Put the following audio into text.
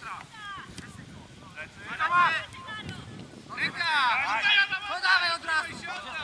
Lecy! Lecy! Lecy! Lecy! Lecy! Lecy! Lecy! Lecy!